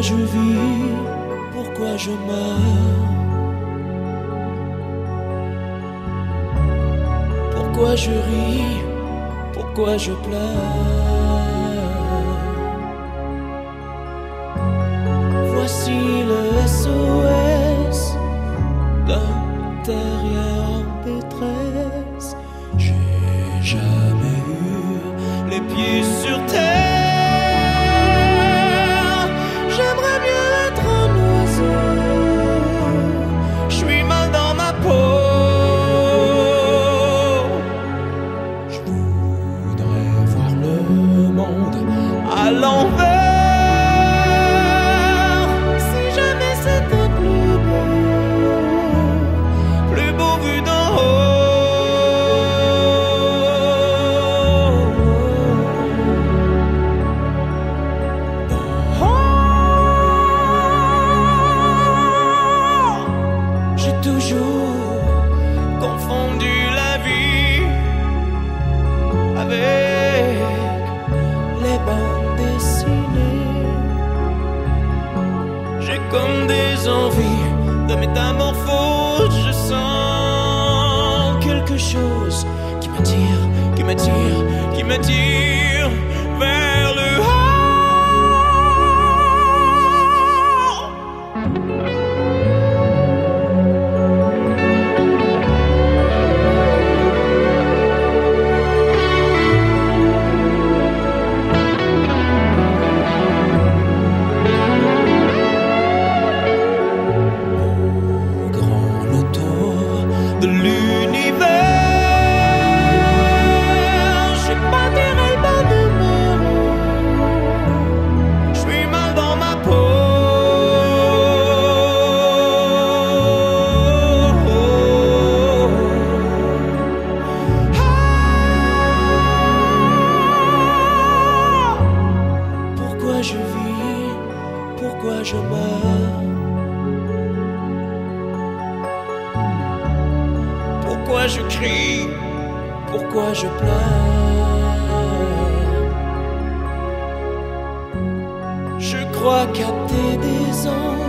Je vis Pourquoi je meurs? Pourquoi je ris Pourquoi je pleure? Voici le SOS d'un en détresse. J'ai jamais eu les pieds sur terre. L'envers. Si jamais c'était plus beau, plus beau vu d'en haut. Haut. J'ai toujours confondu la vie avec les bandes comme des envies de métamorphose. Je sens quelque chose qui m'attire, qui m'attire, qui m'attire de l'univers. Je crie Pourquoi je pleure? Je crois capter des ondes